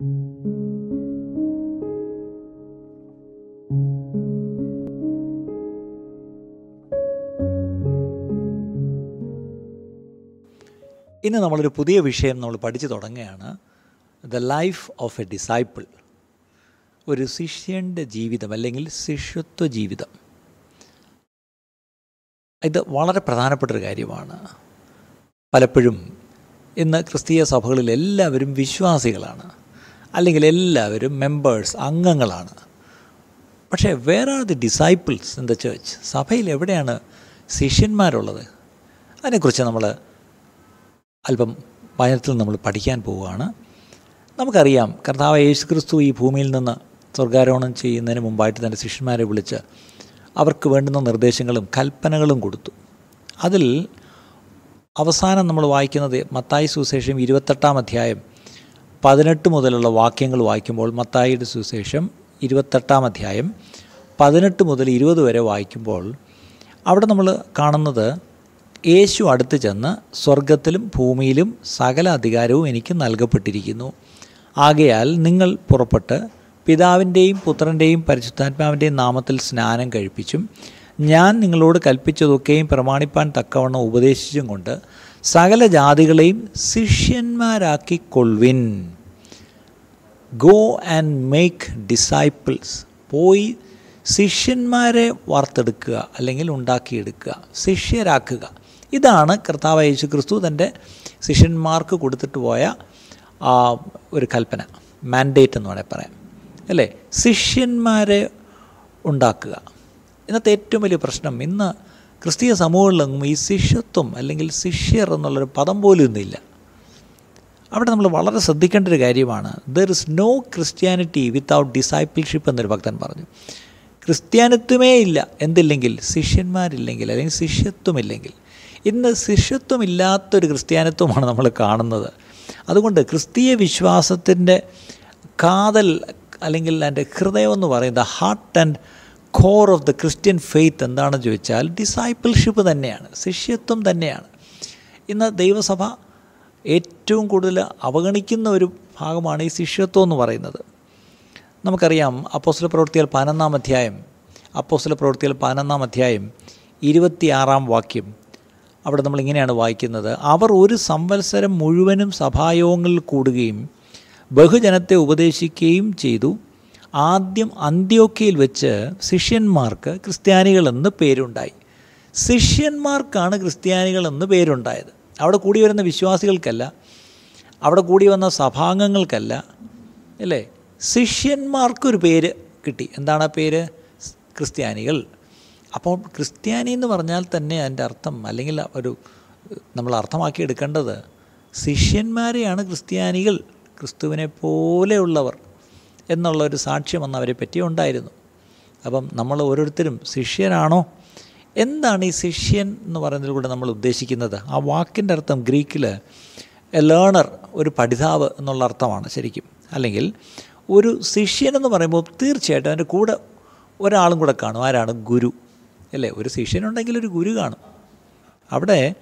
ഇന്ന് നമ്മളൊരു പുതിയ വിഷയം നമ്മൾ പഠിച്ചു തുടങ്ങുകയാണ്. The life of a disciple ഒരു ശിഷ്യന്റെ ജീവിതം അല്ലെങ്കിൽ ശിഷ്യത്വ ജീവിതം. ഇത് വളരെ പ്രധാനപ്പെട്ടൊരു കാര്യമാണ്. പലപ്പോഴും ഇന്ന് ക്രിസ്തീയ സഭകളിൽ എല്ലാവരും വിശ്വാസികളാണ്. അല്ലെങ്കിൽ എല്ലാവരും മെമ്പേഴ്സ് അംഗങ്ങളാണ്. പക്ഷേ where are the disciples in the church സഭയിൽ എവിടെയാണ് ശിഷ്യന്മാരുള്ളത്? അതിനെക്കുറിച്ച് നമ്മൾ അല്പം വചനത്തിൽ നമ്മൾ പഠിക്കാൻ പോവുകയാണ്. നമുക്കറിയാം കർത്താവ് യേശു ക്രിസ്തു ഈ ഭൂമിയിൽ നിന്ന് സ്വർഗാരോഹണം ചെയ്യുന്നതിന് മുമ്പായിട്ട് തന്റെ ശിഷ്യന്മാരെ വിളിച്ച് അവർക്ക് വേണ്ടുന്ന നിർദ്ദേശങ്ങളും കൽപ്പനകളും കൊടുത്തു. അതിൽ അവസാനം നമ്മൾ വായിക്കുന്നത് മത്തായി സുവിശേഷം ഇരുപത്തെട്ടാം അധ്യായം പതിനെട്ട് മുതലുള്ള വാക്യങ്ങൾ വായിക്കുമ്പോൾ മത്തായിയുടെ സുവിശേഷം ഇരുപത്തെട്ടാം അധ്യായം പതിനെട്ട് മുതൽ ഇരുപത് വരെ വായിക്കുമ്പോൾ അവിടെ നമ്മൾ കാണുന്നത് യേശു അടുത്ത് ചെന്ന് സ്വർഗത്തിലും ഭൂമിയിലും സകല അധികാരവും എനിക്ക് നൽകപ്പെട്ടിരിക്കുന്നു. ആകയാൽ നിങ്ങൾ പുറപ്പെട്ട് പിതാവിന്റെയും പുത്രന്റെയും പരിശുദ്ധാത്മാവിന്റെയും നാമത്തിൽ സ്നാനം കഴിപ്പിച്ചും ഞാൻ നിങ്ങളോട് കൽപ്പിച്ചതൊക്കെയും പ്രമാണിപ്പാൻ തക്കവണ്ണം ഉപദേശിച്ചും കൊണ്ട് സകല ജാതികളെയും ശിഷ്യന്മാരാക്കിക്കൊള്ളുവിൻ. ഗോ ആൻഡ് മേക്ക് ഡിസൈപ്പിൾസ് പോയി ശിഷ്യന്മാരെ വാർത്തെടുക്കുക അല്ലെങ്കിൽ ഉണ്ടാക്കിയെടുക്കുക ശിഷ്യരാക്കുക. ഇതാണ് കർത്താവ് യേശു ക്രിസ്തു തന്റെ ശിഷ്യന്മാർക്ക് കൊടുത്തിട്ട് പോയ ഒരു കൽപ്പന മാൻഡേറ്റ് എന്ന് വേണേൽ പറയാം. അല്ലേ? ശിഷ്യന്മാരെ ഉണ്ടാക്കുക. ഇന്നത്തെ ഏറ്റവും വലിയ പ്രശ്നം ഇന്ന് ക്രിസ്തീയ സമൂഹങ്ങളിലെങ്ങും ഈ ശിഷ്യത്വം അല്ലെങ്കിൽ ശിഷ്യർ എന്നുള്ളൊരു പദം പോലും ഇന്നില്ല. അവിടെ നമ്മൾ വളരെ ശ്രദ്ധിക്കേണ്ട ഒരു കാര്യമാണ്. There is no Christianity without discipleship എന്നൊരു ഭക്തൻ പറഞ്ഞു. ക്രിസ്ത്യാനിത്വമേ ഇല്ല. എന്തില്ലെങ്കിൽ? ശിഷ്യന്മാരില്ലെങ്കിൽ അല്ലെങ്കിൽ ശിഷ്യത്വമില്ലെങ്കിൽ. ഇന്ന് ശിഷ്യത്വമില്ലാത്തൊരു ക്രിസ്ത്യാനിത്വമാണ് നമ്മൾ കാണുന്നത്. അതുകൊണ്ട് ക്രിസ്തീയ വിശ്വാസത്തിന്റെ കാതൽ അല്ലെങ്കിൽ എന്റെ ഹൃദയം എന്ന് പറയുന്നത് heart and core of the Christian faith എന്താണെന്ന് ചോദിച്ചാൽ ഡിസൈപ്പിൾഷിപ്പ് തന്നെയാണ് ശിഷ്യത്വം തന്നെയാണ്. ഇന്ന് ദൈവസഭ ഏറ്റവും കൂടുതൽ അവഗണിക്കുന്ന ഒരു ഭാഗമാണ് ഈ ശിഷ്യത്വം എന്ന് പറയുന്നത്. നമുക്കറിയാം അപ്പോസ്ല പ്രവൃത്തികൾ പതിനൊന്നാം അധ്യായം അപ്പോസ്ല പ്രവൃത്തികൾ പതിനൊന്നാം അധ്യായം ഇരുപത്തിയാറാം വാക്യം. അവിടെ നമ്മൾ ഇങ്ങനെയാണ് വായിക്കുന്നത്. അവർ ഒരു സംവത്സരം മുഴുവനും സഭായോഗങ്ങളിൽ കൂടുകയും ബഹുജനത്തെ ഉപദേശിക്കുകയും ചെയ്തു. ആദ്യം അന്ത്യോക്കയിൽ വെച്ച് ശിഷ്യന്മാർക്ക് ക്രിസ്ത്യാനികളെന്ന് പേരുണ്ടായി. ശിഷ്യന്മാർക്കാണ് ക്രിസ്ത്യാനികളെന്ന് പേരുണ്ടായത്. അവിടെ കൂടി വരുന്ന വിശ്വാസികൾക്കല്ല അവിടെ കൂടി വന്ന സഭാംഗങ്ങൾക്കല്ല അല്ലേ? ശിഷ്യന്മാർക്കൊരു പേര് കിട്ടി. എന്താണ് ആ പേര്? ക്രിസ്ത്യാനികൾ. അപ്പോൾ ക്രിസ്ത്യാനി എന്ന് പറഞ്ഞാൽ തന്നെ അതിന്റെ അർത്ഥം അല്ലെങ്കിൽ ഒരു നമ്മൾ അർത്ഥമാക്കി എടുക്കേണ്ടത് ശിഷ്യന്മാരെയാണ് ക്രിസ്ത്യാനികൾ ക്രിസ്തുവിനെ പോലെയുള്ളവർ എന്നുള്ള ഒരു സാക്ഷ്യം അന്ന് അവരെ പറ്റി ഉണ്ടായിരുന്നു അപ്പം നമ്മൾ ഓരോരുത്തരും ശിഷ്യനാണോ എന്താണ് ഈ ശിഷ്യൻ എന്ന് പറയുന്നതിലൂടെ നമ്മൾ ഉദ്ദേശിക്കുന്നത്? ആ വാക്കിന്റെ അർത്ഥം ഗ്രീക്കിൽ എ ലേണർ ഒരു പഠിതാവ് എന്നുള്ള അർത്ഥമാണ് ശരിക്കും. അല്ലെങ്കിൽ ഒരു ശിഷ്യൻ എന്ന് പറയുമ്പോൾ തീർച്ചയായിട്ടും അതിന്റെ കൂടെ ഒരാളും കൂടെ കാണും. ആരാണ്? ഗുരു. അല്ലേ? ഒരു ശിഷ്യനുണ്ടെങ്കിൽ ഒരു ഗുരു കാണും. അവിടെ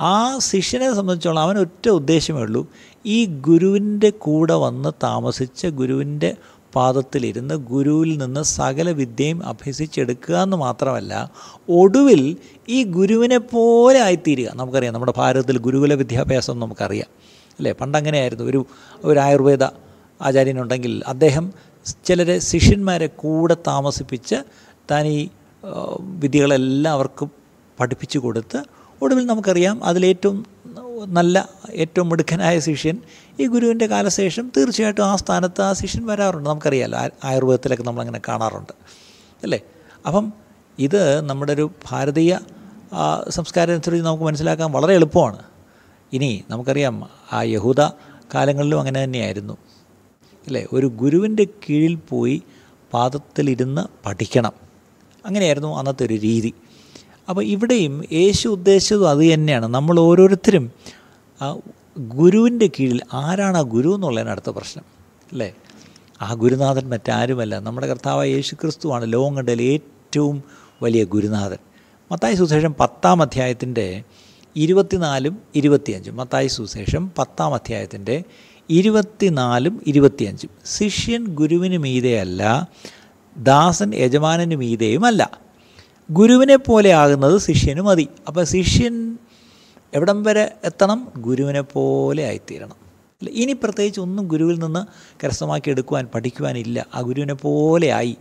ആ ശിഷ്യനെ സംബന്ധിച്ചോളം അവൻ ഒറ്റ ഉദ്ദേശമേ ഉള്ളൂ. ഈ ഗുരുവിന്റെ കൂടെ വന്ന് താമസിച്ച് ഗുരുവിന്റെ പാദത്തിലിരുന്ന് ഗുരുവിൽ നിന്ന് സകല വിദ്യയും അഭ്യസിച്ചെടുക്കുക എന്ന് മാത്രമല്ല ഒടുവിൽ ഈ ഗുരുവിനെ പോലെ ആയിത്തീരുക. നമുക്കറിയാം നമ്മുടെ ഭാരതത്തിൽ ഗുരുകുല വിദ്യാഭ്യാസം നമുക്കറിയാം. അല്ലേ? പണ്ടങ്ങനെയായിരുന്നു. ഒരു ഒരു ആയുർവേദ ആചാര്യനുണ്ടെങ്കിൽ അദ്ദേഹം ചിലരെ ശിഷ്യന്മാരെ കൂടെ താമസിപ്പിച്ച് താൻ ഈ വിദ്യകളെല്ലാം അവർക്ക് പഠിപ്പിച്ചു കൊടുത്ത് ഒടുവിൽ നമുക്കറിയാം അതിലേറ്റവും നല്ല ഏറ്റവും മിടുക്കനായ ശിഷ്യൻ ഈ ഗുരുവിന്റെ കാലശേഷം തീർച്ചയായിട്ടും ആ സ്ഥാനത്ത് ആ ശിഷ്യൻ വരാറുണ്ട്. നമുക്കറിയാമല്ലോ ആയുർവേദത്തിലൊക്കെ നമ്മളങ്ങനെ കാണാറുണ്ട്. അല്ലേ? അപ്പം ഇത് നമ്മുടെ ഒരു ഭാരതീയ സംസ്കാരം അനുസരിച്ച് നമുക്ക് മനസ്സിലാക്കാൻ വളരെ എളുപ്പമാണ്. ഇനി നമുക്കറിയാം ആ യഹൂദ കാലങ്ങളിലും അങ്ങനെ തന്നെയായിരുന്നു. അല്ലേ? ഒരു ഗുരുവിന്റെ കീഴിൽ പോയി പാദത്തിലിരുന്ന് പഠിക്കണം. അങ്ങനെയായിരുന്നു അന്നത്തെ ഒരു രീതി. അപ്പോൾ ഇവിടെയും യേശു ഉദ്ദേശിച്ചതും അത് തന്നെയാണ്. നമ്മൾ ഓരോരുത്തരും ഗുരുവിന്റെ കീഴിൽ ആരാണ് ആ ഗുരു എന്നുള്ളതിന് അടുത്ത പ്രശ്നം അല്ലേ? ആ ഗുരുനാഥൻ മറ്റാരുമല്ല. നമ്മുടെ കർത്താവ് യേശു ക്രിസ്തുവാണ് ലോകം കണ്ടതിൽ ഏറ്റവും വലിയ ഗുരുനാഥൻ. മത്തായി സുശേഷം പത്താം അധ്യായത്തിന്റെ ഇരുപത്തിനാലും ഇരുപത്തിയഞ്ചും. മത്തായി സുശേഷം പത്താം അധ്യായത്തിന്റെ ഇരുപത്തിനാലും ഇരുപത്തിയഞ്ചും. ശിഷ്യൻ ഗുരുവിന് മീതെയല്ല ദാസൻ യജമാനന് മീതെയുമല്ല. ഗുരുവിനെ പോലെ ആകുന്നത് ശിഷ്യന് മതി. അപ്പോൾ ശിഷ്യൻ എവിടം വരെ എത്തണം? ഗുരുവിനെ പോലെ ആയിത്തീരണം. ഇനി പ്രത്യേകിച്ച് ഒന്നും ഗുരുവിൽ നിന്ന് കരസ്ഥമാക്കി എടുക്കുവാൻ പഠിക്കുവാനില്ല. ആ ഗുരുവിനെ പോലെ ആയി.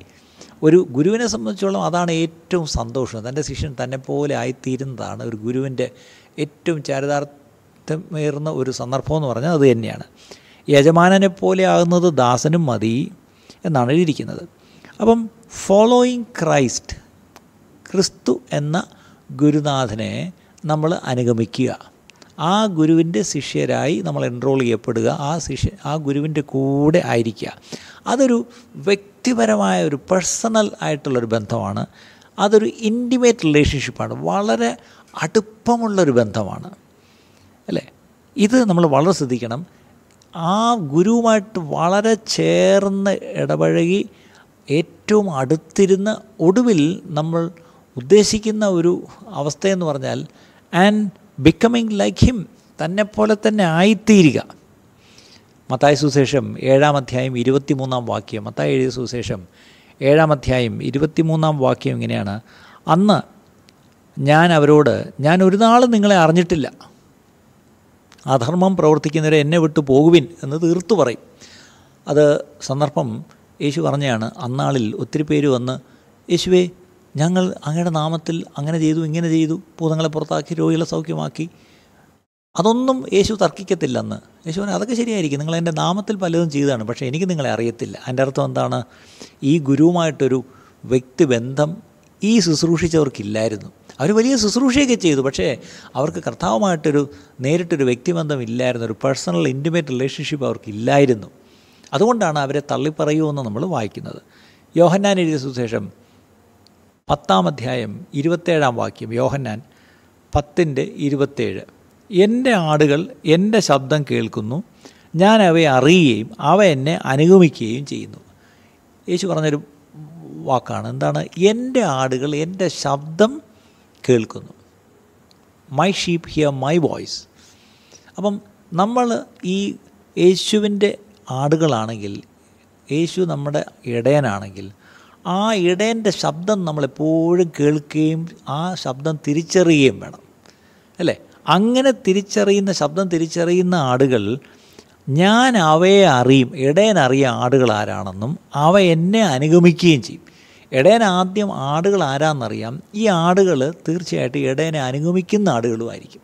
ഒരു ഗുരുവിനെ സംബന്ധിച്ചോളം അതാണ് ഏറ്റവും സന്തോഷം. തന്റെ ശിഷ്യൻ തന്നെ പോലെ ആയിത്തീരുന്നതാണ് ഒരു ഗുരുവിന്റെ ഏറ്റവും ചാരിതാർത്ഥ്യമേറുന്ന ഒരു സന്ദർഭം എന്ന് പറഞ്ഞാൽ അത് തന്നെയാണ്. യജമാനനെ പോലെ ആകുന്നത് ദാസനും മതി എന്നാണ് എഴുതിയിരിക്കുന്നത്. അപ്പം ഫോളോയിങ് ക്രൈസ്റ്റ് ക്രിസ്തു എന്ന ഗുരുനാഥനെ നമ്മൾ അനുഗമിക്കുക. ആ ഗുരുവിന്റെ ശിഷ്യരായി നമ്മൾ എൻറോൾ ചെയ്യപ്പെടുക. ആ ശിഷ്യ ആ ഗുരുവിന്റെ കൂടെ ആയിരിക്കുക. അതൊരു വ്യക്തിപരമായ ഒരു പേഴ്സണൽ ആയിട്ടുള്ളൊരു ബന്ധമാണ്. അതൊരു ഇന്റിമേറ്റ് റിലേഷൻഷിപ്പാണ് വളരെ അടുപ്പമുള്ളൊരു ബന്ധമാണ്. അല്ലേ? ഇത് നമ്മൾ വളരെ ശ്രദ്ധിക്കണം. ആ ഗുരുവുമായിട്ട് വളരെ ചേർന്ന് ഇടപഴകി ഏറ്റവും അടുത്തിരുന്ന് ഒടുവിൽ നമ്മൾ ഉദ്ദേശിക്കുന്ന ഒരു അവസ്ഥയെന്ന് പറഞ്ഞാൽ ആൻഡ് ബിക്കമിങ് ലൈക്ക് ഹിം തന്നെപ്പോലെ തന്നെ ആയിത്തീരുക. മത്തായ സുശേഷം ഏഴാം അധ്യായം ഇരുപത്തിമൂന്നാം വാക്യം മത്തായ എഴുതിയ സുശേഷം ഏഴാം അധ്യായം ഇരുപത്തിമൂന്നാം വാക്യം ഇങ്ങനെയാണ്. അന്ന് ഞാൻ അവരോട് ഞാൻ ഒരു നാളും നിങ്ങളെ അറിഞ്ഞിട്ടില്ല. അധർമ്മം പ്രവർത്തിക്കുന്നവരെ എന്നെ വിട്ടു പോകുവിൻ എന്ന് തീർത്തു പറയും. അത് സന്ദർഭം യേശു പറഞ്ഞാണ് അന്നാളിൽ ഒത്തിരി പേര് വന്ന് യേശുവേ ഞങ്ങൾ അങ്ങയുടെ നാമത്തിൽ അങ്ങനെ ചെയ്തു ഇങ്ങനെ ചെയ്തു ഭൂതങ്ങളെ പുറത്താക്കി രോഗികളെ സൗഖ്യമാക്കി. അതൊന്നും യേശു തർക്കിക്കത്തില്ലെന്ന്. യേശുവിന് അതൊക്കെ ശരിയായിരിക്കും. നിങ്ങൾ എന്റെ നാമത്തിൽ പലതും ചെയ്തതാണ് പക്ഷേ എനിക്ക് നിങ്ങളെ അറിയത്തില്ല. എന്റെ അർത്ഥം എന്താണ്? ഈ ഗുരുവുമായിട്ടൊരു വ്യക്തിബന്ധം ഈ ശുശ്രൂഷിച്ചവർക്കില്ലായിരുന്നു. അവർ വലിയ ശുശ്രൂഷയൊക്കെ ചെയ്തു പക്ഷേ അവർക്ക് കർത്താവുമായിട്ടൊരു നേരിട്ടൊരു വ്യക്തിബന്ധം ഇല്ലായിരുന്നു ഒരു പേഴ്സണൽ ഇന്റിമേറ്റ് റിലേഷൻഷിപ്പ് അവർക്കില്ലായിരുന്നു. അതുകൊണ്ടാണ് അവരെ തള്ളിപ്പറയൂ എന്ന് നമ്മൾ വായിക്കുന്നത്. യോഹന്നാൻ എഴുതിയ സുശേഷം പത്താം അധ്യായം ഇരുപത്തേഴാം വാക്യം യോഹന്നാൻ പത്തിന്റെ ഇരുപത്തേഴ്. എന്റെ ആടുകൾ എന്റെ ശബ്ദം കേൾക്കുന്നു ഞാൻ അവയെ അറിയുകയും അവ എന്നെ അനുഗമിക്കുകയും ചെയ്യുന്നു. യേശു പറഞ്ഞൊരു വാക്കാണ് എന്താണ്? എന്റെ ആടുകൾ എന്റെ ശബ്ദം കേൾക്കുന്നു. My sheep hear my voice അപ്പം നമ്മൾ ഈ യേശുവിന്റെ ആടുകളാണെങ്കിൽ യേശു നമ്മുടെ ഇടയനാണെങ്കിൽ ആ ഇടേന്റെ ശബ്ദം നമ്മളെപ്പോഴും കേൾക്കുകയും ആ ശബ്ദം തിരിച്ചറിയുകയും വേണം. അല്ലേ? അങ്ങനെ തിരിച്ചറിയുന്ന ശബ്ദം തിരിച്ചറിയുന്ന ആടുകൾ ഞാൻ അവയെ അറിയും ഇടയൻ അറിയ ആടുകൾ ആരാണെന്നും അവ എന്നെ അനുഗമിക്കുകയും ചെയ്യും. ഇടയൻ ആദ്യം ആടുകൾ ആരാന്നറിയാം ഈ ആടുകൾ തീർച്ചയായിട്ടും ഇടയനെ അനുഗമിക്കുന്ന ആടുകളുമായിരിക്കും.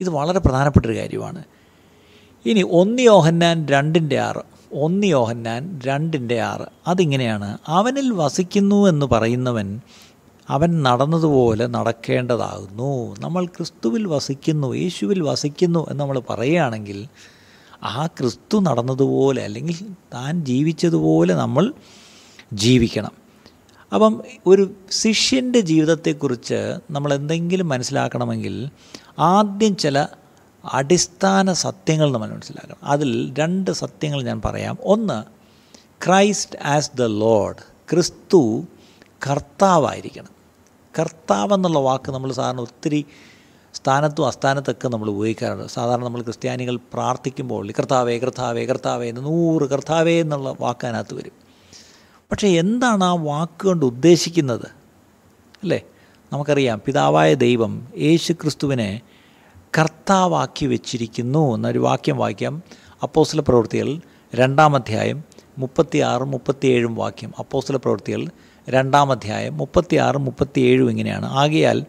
ഇത് വളരെ പ്രധാനപ്പെട്ടൊരു കാര്യമാണ്. ഇനി ഒന്ന് യോഹന്നാൻ രണ്ടിന്റെ ആറ്. ഒന്ന് യോഹന്നാൻ രണ്ടിന്റെ ആറ്. അതിങ്ങനെയാണ്. അവനിൽ വസിക്കുന്നു എന്ന് പറയുന്നവൻ അവൻ നടന്നതുപോലെ നടക്കേണ്ടതാകുന്നു. നമ്മൾ ക്രിസ്തുവിൽ വസിക്കുന്നു യേശുവിൽ വസിക്കുന്നു എന്ന് നമ്മൾ പറയുകയാണെങ്കിൽ ആ ക്രിസ്തു നടന്നതുപോലെ അല്ലെങ്കിൽ താൻ ജീവിച്ചതുപോലെ നമ്മൾ ജീവിക്കണം. അപ്പം ഒരു ശിഷ്യന്റെ ജീവിതത്തെക്കുറിച്ച് നമ്മൾ എന്തെങ്കിലും മനസ്സിലാക്കണമെങ്കിൽ ആദ്യം ചില അടിസ്ഥാന സത്യങ്ങൾ നമ്മൾ മനസ്സിലാക്കണം. അതിൽ രണ്ട് സത്യങ്ങൾ ഞാൻ പറയാം. ഒന്ന് ക്രൈസ്റ്റ് ആസ് ദ ലോഡ്. ക്രിസ്തു കർത്താവായിരിക്കണം. കർത്താവ് എന്നുള്ള വാക്ക് നമ്മൾ സാധാരണ ഒത്തിരി സ്ഥാനത്തും അസ്ഥാനത്തൊക്കെ നമ്മൾ ഉപയോഗിക്കാറുണ്ട്. സാധാരണ നമ്മൾ ക്രിസ്ത്യാനികൾ പ്രാർത്ഥിക്കുമ്പോൾ കർത്താവേ കർത്താവേ കർത്താവേ എന്ന് നൂറ് കർത്താവേ എന്നുള്ള വാക്കതിനകത്ത് വരും. പക്ഷേ എന്താണ് ആ വാക്ക് കൊണ്ട് ഉദ്ദേശിക്കുന്നത്? അല്ലേ? നമുക്കറിയാം പിതാവായ ദൈവം യേശു ക്രിസ്തുവിനെ കർത്താവാക്കി വെച്ചിരിക്കുന്നു എന്നൊരു വാക്യം വായിക്കാം. അപ്പോസ്ല പ്രവൃത്തികൾ രണ്ടാം അധ്യായം മുപ്പത്തിയാറും മുപ്പത്തിയേഴും വാക്യം. അപ്പോസ്ല പ്രവൃത്തികൾ രണ്ടാം അധ്യായം മുപ്പത്തിയാറും മുപ്പത്തിയേഴും ഇങ്ങനെയാണ്. ആകയാൽ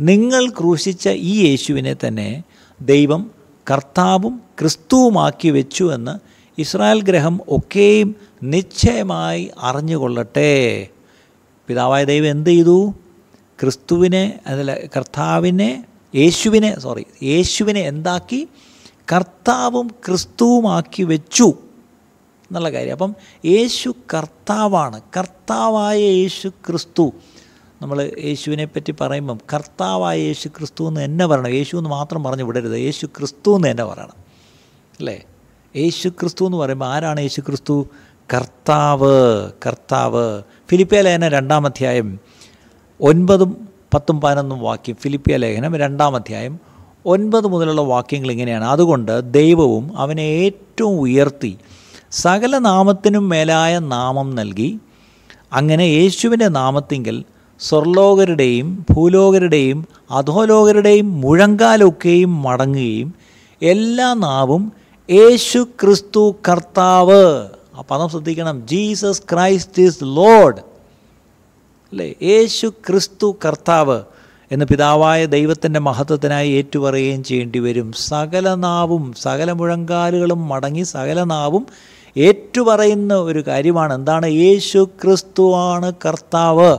നിങ്ങൾ ക്രൂശിച്ച ഈ യേശുവിനെ തന്നെ ദൈവം കർത്താവും ക്രിസ്തുവുമാക്കി വെച്ചു എന്ന് ഇസ്രായേൽ ഗ്രഹം ഒക്കെയും നിശ്ചയമായി അറിഞ്ഞുകൊള്ളട്ടെ. പിതാവായ ദൈവം എന്ത് ചെയ്തു? ക്രിസ്തുവിനെ അതല്ല കർത്താവിനെ യേശുവിനെ സോറി യേശുവിനെ എന്താക്കി? കർത്താവും ക്രിസ്തുവുമാക്കി വെച്ചു. എന്നുള്ള കാര്യം. അപ്പം യേശു കർത്താവാണ്. കർത്താവായ യേശു ക്രിസ്തു. നമ്മൾ യേശുവിനെ പറ്റി പറയുമ്പം കർത്താവായ യേശു ക്രിസ്തു എന്ന് എന്നെ പറയണം. യേശു എന്ന് മാത്രം പറഞ്ഞു വിടരുത്. യേശു ക്രിസ്തു എന്ന് എന്നെ പറയണം. അല്ലേ? യേശു ക്രിസ്തു എന്ന് പറയുമ്പോൾ ആരാണ് യേശു ക്രിസ്തു? കർത്താവ്. കർത്താവ്. ഫിലിപ്പിയ ലേഖനം രണ്ടാം അധ്യായം ഒൻപതും പത്തും പതിനൊന്നും വാക്യം ഫിലിപ്പിയ ലേഖനം രണ്ടാം അധ്യായം ഒൻപത് മുതലുള്ള വാക്യങ്ങൾ ഇങ്ങനെയാണ്. അതുകൊണ്ട് ദൈവവും അവനെ ഏറ്റവും ഉയർത്തി സകല നാമത്തിനും മേലായ നാമം നൽകി അങ്ങനെ യേശുവിന്റെ നാമത്തിങ്കിൽ സ്വർലോകരുടെയും ഭൂലോകരുടെയും അധോലോകരുടെയും മുഴങ്കാലൊക്കെയും മടങ്ങുകയും എല്ലാ നാവും യേശു ക്രിസ്തു കർത്താവ്. ആ പദം ശ്രദ്ധിക്കണം. Jesus Christ is Lord. അല്ലേ? യേശു ക്രിസ്തു കർത്താവ് എന്ന് പിതാവായ ദൈവത്തിന്റെ മഹത്വത്തിനായി ഏറ്റുപറയുകയും ചെയ്യേണ്ടി വരും. സകല നാവും സകല മുഴങ്കാലുകളും മടങ്ങി സകലനാവും ഏറ്റുപറയുന്ന ഒരു കാര്യമാണ്. എന്താണ്? യേശു ക്രിസ്തുവാണ് കർത്താവ്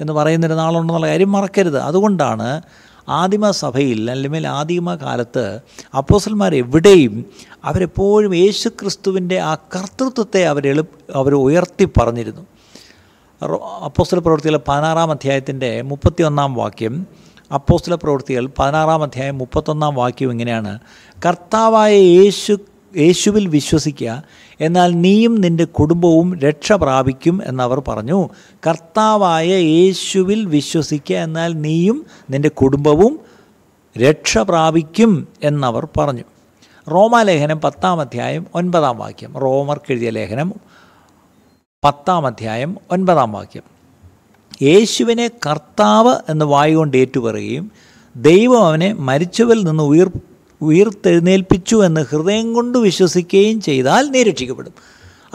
എന്ന് പറയുന്നൊരു നാളുണ്ടെന്നുള്ള കാര്യം മറക്കരുത്. അതുകൊണ്ടാണ് ആദിമ സഭയിൽ അല്ലെങ്കിൽ ആദിമ കാലത്ത് അപ്പോസന്മാർ എവിടെയും അവരെപ്പോഴും യേശു ക്രിസ്തുവിന്റെ ആ കർത്തൃത്വത്തെ അവരെളു അവർ ഉയർത്തി പറഞ്ഞിരുന്നു. അപ്പോസ്തല പ്രവൃത്തികൾ പതിനാറാം അധ്യായത്തിന്റെ മുപ്പത്തി ഒന്നാം വാക്യം അപ്പോസ്തല പ്രവൃത്തികൾ പതിനാറാം അധ്യായം മുപ്പത്തൊന്നാം വാക്യം ഇങ്ങനെയാണ്. കർത്താവായ യേശു യേശുവിൽ വിശ്വസിക്കുക എന്നാൽ നീയും നിന്റെ കുടുംബവും രക്ഷ പ്രാപിക്കും എന്നവർ പറഞ്ഞു. കർത്താവായ യേശുവിൽ വിശ്വസിക്കുക എന്നാൽ നീയും നിന്റെ കുടുംബവും രക്ഷ പ്രാപിക്കും എന്നവർ പറഞ്ഞു. റോമാലേഖനം പത്താം അധ്യായം ഒൻപതാം വാക്യം. റോമർക്ക് എഴുതിയ ലേഖനം പത്താം അധ്യായം ഒൻപതാം വാക്യം. യേശുവിനെ കർത്താവ് എന്ന് വായുകൊണ്ട് ഏറ്റുപറയുകയും ദൈവം അവനെ മരിച്ചവരിൽ നിന്ന് ഉയർ ഉയർത്തെഴുന്നേൽപ്പിച്ചു എന്ന് ഹൃദയം കൊണ്ട് വിശ്വസിക്കുകയും ചെയ്താൽ നീ രക്ഷിക്കപ്പെടും.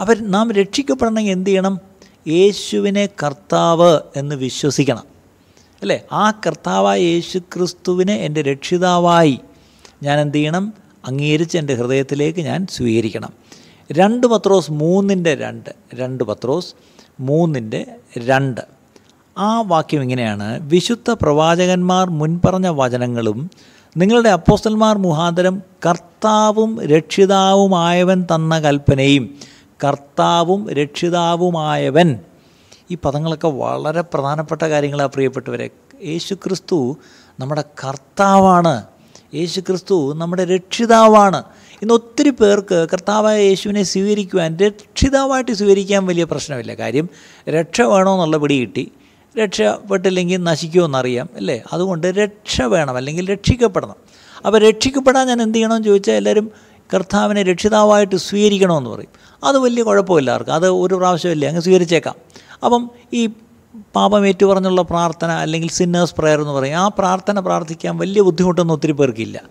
അവർ നാം രക്ഷിക്കപ്പെടണമെങ്കിൽ എന്ത് ചെയ്യണം? യേശുവിനെ കർത്താവ് എന്ന് വിശ്വസിക്കണം. അല്ലേ? ആ കർത്താവായ യേശു ക്രിസ്തുവിനെ എന്റെ രക്ഷിതാവായി ഞാൻ എന്ത് ചെയ്യണം? അംഗീകരിച്ച് എന്റെ ഹൃദയത്തിലേക്ക് ഞാൻ സ്വീകരിക്കണം. രണ്ട് പത്രോസ് മൂന്നിന്റെ രണ്ട് രണ്ട് പത്രോസ് മൂന്നിന്റെ രണ്ട്. ആ വാക്യം ഇങ്ങനെയാണ്. വിശുദ്ധ പ്രവാചകന്മാർ മുൻപറഞ്ഞ വചനങ്ങളും നിങ്ങളുടെ അപ്പോസ്റ്റന്മാർ മുഖാന്തരം കർത്താവും രക്ഷിതാവുമായവൻ തന്ന കൽപ്പനയും കർത്താവും രക്ഷിതാവുമായവൻ. ഈ പദങ്ങളൊക്കെ വളരെ പ്രധാനപ്പെട്ട കാര്യങ്ങളാണ് പ്രിയപ്പെട്ടവരെ. യേശു ക്രിസ്തു നമ്മുടെ കർത്താവാണ്. യേശു ക്രിസ്തു നമ്മുടെ രക്ഷിതാവാണ്. ഇന്ന് ഒത്തിരി പേർക്ക് കർത്താവായ യേശുവിനെ സ്വീകരിക്കുവാൻ രക്ഷിതാവായിട്ട് സ്വീകരിക്കാൻ വലിയ പ്രശ്നമില്ല. കാര്യം രക്ഷ വേണമെന്നുള്ള പിടി കിട്ടി. രക്ഷപ്പെട്ടില്ലെങ്കിൽ നശിക്കുമെന്നറിയാം അല്ലേ? അതുകൊണ്ട് രക്ഷ വേണം അല്ലെങ്കിൽ രക്ഷിക്കപ്പെടണം. അപ്പോൾ രക്ഷിക്കപ്പെടാൻ ഞാൻ എന്ത് ചെയ്യണമെന്ന് ചോദിച്ചാൽ എല്ലാവരും കർത്താവിനെ രക്ഷിതാവായിട്ട് സ്വീകരിക്കണമെന്ന് പറയും. അത് വലിയ കുഴപ്പമില്ല ആർക്കും. അത് ഒരു പ്രാവശ്യമല്ലേ അങ്ങ് സ്വീകരിച്ചേക്കാം. അപ്പം ഈ പാപം ഏറ്റുപറഞ്ഞുള്ള പ്രാർത്ഥന അല്ലെങ്കിൽ സിന്നേഴ്സ് പ്രയർ എന്ന് പറയും. ആ പ്രാർത്ഥന പ്രാർത്ഥിക്കാൻ വലിയ ബുദ്ധിമുട്ടൊന്നും ഒത്തിരി പേർക്കില്ല.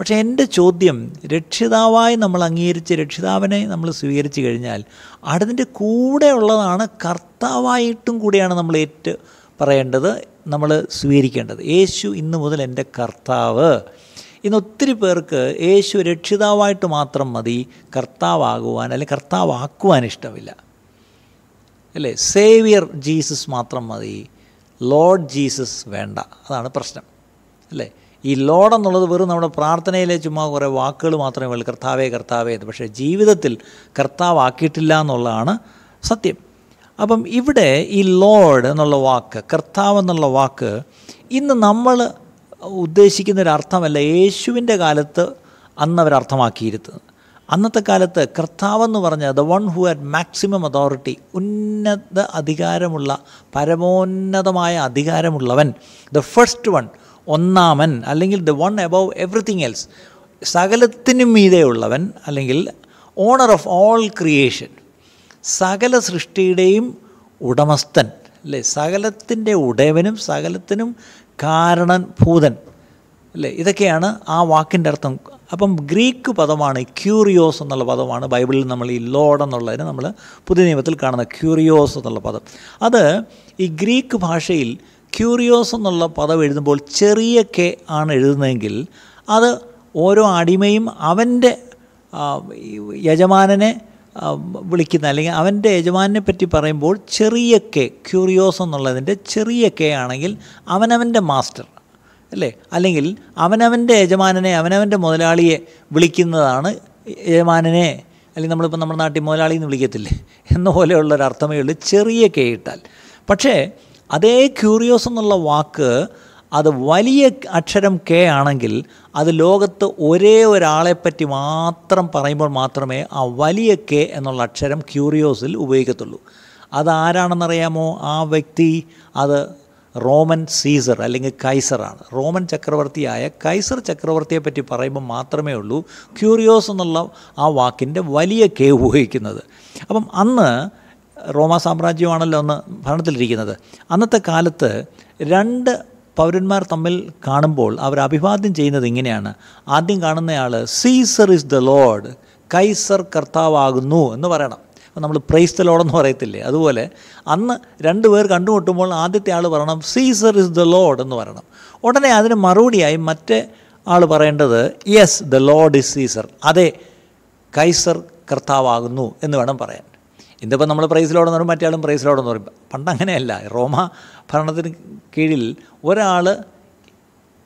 പക്ഷേ എന്റെ ചോദ്യം രക്ഷിതാവായി നമ്മൾ അംഗീകരിച്ച് രക്ഷിതാവിനെ നമ്മൾ സ്വീകരിച്ചു കഴിഞ്ഞാൽ അടുത്തിന്റെ കൂടെ ഉള്ളതാണ് കർത്താവായിട്ടും കൂടിയാണ് നമ്മൾ ഏറ്റ് പറയേണ്ടത് നമ്മൾ സ്വീകരിക്കേണ്ടത്. യേശു ഇന്ന് മുതൽ എന്റെ കർത്താവ്. ഇന്ന് ഒത്തിരി പേർക്ക് യേശു രക്ഷിതാവായിട്ട് മാത്രം മതി കർത്താവാകുവാൻ അല്ലെങ്കിൽ കർത്താവാക്കുവാൻ ഇഷ്ടമില്ല. അല്ലേ? സേവിയർ ജീസസ് മാത്രം മതി ലോർഡ് ജീസസ് വേണ്ട അതാണ് പ്രശ്നം. അല്ലേ? ഈ ലോഡ് എന്നുള്ളത് വെറും നമ്മുടെ പ്രാർത്ഥനയിലെ ചുമ്മാ കുറേ വാക്കുകൾ മാത്രമേ ഉള്ളൂ. കർത്താവേ കർത്താവേ എന്ന്. പക്ഷേ ജീവിതത്തിൽ കർത്താവാക്കിയിട്ടില്ല എന്നുള്ളതാണ് സത്യം. അപ്പം ഇവിടെ ഈ ലോഡ് എന്നുള്ള വാക്ക് കർത്താവ് എന്നുള്ള വാക്ക് ഇന്ന് നമ്മൾ ഉദ്ദേശിക്കുന്ന ഒരു അർത്ഥമല്ല യേശുവിന്റെ കാലത്ത് അന്ന് അവർ അർത്ഥമാക്കിയിരുന്നത്. അന്നത്തെ കാലത്ത് കർത്താവെന്ന് പറഞ്ഞാൽ the one who had maximum authority ഉന്നത അധികാരമുള്ള പരമോന്നതമായ അധികാരമുള്ളവൻ ദ ഫസ്റ്റ് വൺ ഒന്നാമൻ അല്ലെങ്കിൽ the one above everything else സകലത്തിനും മീതെയുള്ളവൻ അല്ലെങ്കിൽ ഓണർ ഓഫ് ഓൾ ക്രിയേഷൻ സകല സൃഷ്ടിയുടെയും ഉടമസ്ഥൻ. അല്ലേ? സകലത്തിന്റെ ഉടയവനും സകലത്തിനും കാരണൻ ഭൂതൻ. അല്ലേ? ഇതൊക്കെയാണ് ആ വാക്കിന്റെ അർത്ഥം. അപ്പം ഗ്രീക്ക് പദമാണ് ക്യൂറിയോസ് എന്നുള്ള പദമാണ്. ബൈബിളിൽ നമ്മൾ ഈ ലോഡ് എന്നുള്ളതിന് നമ്മൾ പുതിയ നിയമത്തിൽ കാണുന്ന ക്യൂറിയോസ് എന്നുള്ള പദം. അത് ഈ ഗ്രീക്ക് ഭാഷയിൽ ക്യൂറിയോസ് എന്നുള്ള പദം എഴുതുമ്പോൾ ചെറിയ കെ ആണ് എഴുതുന്നതെങ്കിൽ അത് ഓരോ അടിമയും അവന്റെ യജമാനനെ വിളിക്കുന്ന അല്ലെങ്കിൽ അവന്റെ യജമാനെ പറ്റി പറയുമ്പോൾ ചെറിയ കെ ക്യൂറിയോസ് എന്നുള്ളതിന്റെ ചെറിയ കെ ആണെങ്കിൽ അവനവന്റെ മാസ്റ്റർ അല്ലേ? അല്ലെങ്കിൽ അവനവന്റെ യജമാനനെ അവനവന്റെ മുതലാളിയെ വിളിക്കുന്നതാണ് യജമാനനെ അല്ലെങ്കിൽ നമ്മളിപ്പോൾ നമ്മുടെ നാട്ടിൽ മുതലാളി എന്ന് വിളിക്കത്തില്ലേ? എന്ന പോലെയുള്ള ഒരു അർത്ഥമേ ഉള്ളൂ. ചെറിയ കെ ഇട്ടാൽ. പക്ഷേ അതേ ക്യൂറിയോസ് എന്നുള്ള വാക്ക് അത് വലിയ അക്ഷരം കെ ആണെങ്കിൽ അത് ലോകത്ത് ഒരേ ഒരാളെപ്പറ്റി മാത്രം പറയുമ്പോൾ മാത്രമേ ആ വലിയ കെ എന്നുള്ള അക്ഷരം ക്യൂറിയോസിൽ ഉപയോഗിക്കത്തുള്ളൂ. അതാരാണെന്നറിയാമോ ആ വ്യക്തി അത് റോമൻ സീസർ അല്ലെങ്കിൽ കൈസറാണ്. റോമൻ ചക്രവർത്തിയായ കൈസർ ചക്രവർത്തിയെ പറ്റി പറയുമ്പോൾ മാത്രമേ ഉള്ളൂ ക്യൂറിയോസ് എന്നുള്ള ആ വാക്കിന്റെ വലിയ കെ ഉപയോഗിക്കുന്നത്. അപ്പം അന്ന് റോമ സാമ്രാജ്യമാണല്ലോ അന്ന് ഭരണത്തിലിരിക്കുന്നത്. അന്നത്തെ കാലത്ത് രണ്ട് പൗരന്മാർ തമ്മിൽ കാണുമ്പോൾ അവർ അഭിവാദ്യം ചെയ്യുന്നത് ഇങ്ങനെയാണ്. ആദ്യം കാണുന്നയാൾ Caesar is the load Kaiser കർത്താവാകുന്നു എന്ന് പറയണം. നമ്മൾ പ്രൈസ് ദ ലോഡെന്ന് പറയത്തില്ലേ? അതുപോലെ അന്ന് രണ്ട് പേർ കണ്ടുമുട്ടുമ്പോൾ ആദ്യത്തെ ആൾ പറയണം സീസർ ഇസ് ദ ലോഡ് എന്ന് പറയണം. ഉടനെ അതിന് മറുപടിയായി മറ്റേ ആൾ പറയേണ്ടത് yes the Lord is Caesar അതെ കൈസർ കർത്താവാകുന്നു എന്ന് വേണം പറയാൻ. ഇന്നിപ്പോൾ നമ്മൾ പ്രൈസിലോടെന്ന് പറയും മറ്റേ ആളും പ്രൈസിലോടെന്ന് പറയും. പണ്ട് അങ്ങനെയല്ല റോമ ഭരണത്തിന് കീഴിൽ ഒരാൾ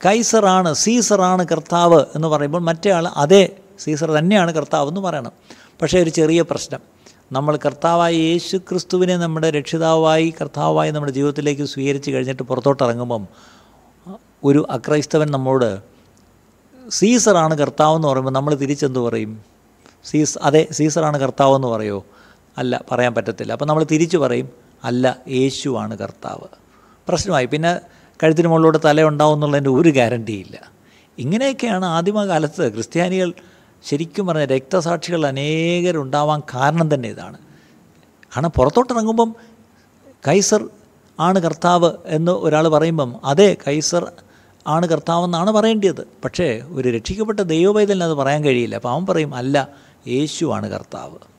കൈസറാണ് സീസറാണ് കർത്താവ് എന്ന് പറയുമ്പോൾ മറ്റേ ആൾ അതേ സീസർ തന്നെയാണ് കർത്താവ് എന്ന് പറയണം. പക്ഷേ ഒരു ചെറിയ പ്രശ്നം. നമ്മൾ കർത്താവായ യേശു ക്രിസ്തുവിനെ നമ്മുടെ രക്ഷിതാവായി കർത്താവായി നമ്മുടെ ജീവിതത്തിലേക്ക് സ്വീകരിച്ച് കഴിഞ്ഞിട്ട് പുറത്തോട്ട് ഇറങ്ങുമ്പം ഒരു അക്രൈസ്തവൻ നമ്മോട് സീസറാണ് കർത്താവ് എന്ന് പറയുമ്പോൾ നമ്മൾ തിരിച്ചെന്ത് പറയും? സീസ് അതെ സീസറാണ് കർത്താവ് എന്ന് പറയുമോ അല്ല പറയാൻ പറ്റത്തില്ല. അപ്പോൾ നമ്മൾ തിരിച്ചു പറയും അല്ല യേശുവാണ് കർത്താവ്. പ്രശ്നമായി. പിന്നെ കഴുത്തിന് മുകളിലൂടെ തല ഉണ്ടാവും എന്നുള്ളതിന്റെ ഒരു ഗ്യാരണ്ടിയില്ല. ഇങ്ങനെയൊക്കെയാണ് ആദിമകാലത്ത് ക്രിസ്ത്യാനികൾ ശരിക്കും പറഞ്ഞ രക്തസാക്ഷികൾ അനേകരുണ്ടാവാൻ കാരണം തന്നെ ഇതാണ്. കാരണം പുറത്തോട്ടിറങ്ങുമ്പം കൈസർ ആണ് കർത്താവ് എന്ന് ഒരാൾ പറയുമ്പം അതെ കൈസർ ആണ് കർത്താവെന്നാണ് പറയേണ്ടത് പക്ഷേ ഒരു രക്ഷിക്കപ്പെട്ട ദൈവവൈതലിന് അത് പറയാൻ കഴിയില്ല. അപ്പോൾ അവൻ പറയും അല്ല യേശുവാണ് കർത്താവ്.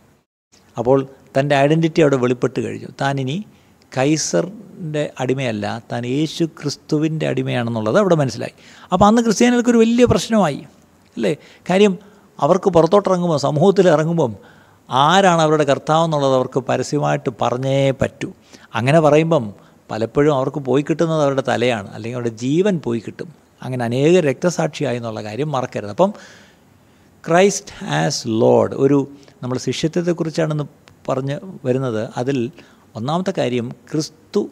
അപ്പോൾ തന്റെ ഐഡന്റിറ്റി അവിടെ വെളിപ്പെട്ട് കഴിഞ്ഞു. താനിനി കൈസറിന്റെ അടിമയല്ല താൻ യേശു ക്രിസ്തുവിന്റെ അടിമയാണെന്നുള്ളത് അവിടെ മനസ്സിലായി. അപ്പോൾ അന്ന് ക്രിസ്ത്യാനികൾക്ക് ഒരു വലിയ പ്രശ്നമായി അല്ലേ? കാര്യം അവർക്ക് പുറത്തോട്ടിറങ്ങുമ്പോൾ സമൂഹത്തിൽ ഇറങ്ങുമ്പം ആരാണ് അവരുടെ കർത്താവ് എന്നുള്ളത് അവർക്ക് പരസ്യമായിട്ട് പറഞ്ഞേ പറ്റൂ. അങ്ങനെ പറയുമ്പം പലപ്പോഴും അവർക്ക് പോയി കിട്ടുന്നത് അവരുടെ തലയാണ് അല്ലെങ്കിൽ അവരുടെ ജീവൻ പോയി കിട്ടും. അങ്ങനെ അനേക രക്തസാക്ഷിയായി എന്നുള്ള കാര്യം മറക്കരുത്. അപ്പം ക്രൈസ്റ്റ് ആസ് ലോഡ് ഒരു നമ്മൾ ശിഷ്യത്വത്തെക്കുറിച്ചാണെന്ന് പറഞ്ഞ് വരുന്നത് അതിൽ ഒന്നാമത്തെ കാര്യം ക്രിസ്തു